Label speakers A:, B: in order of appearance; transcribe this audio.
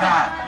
A: time.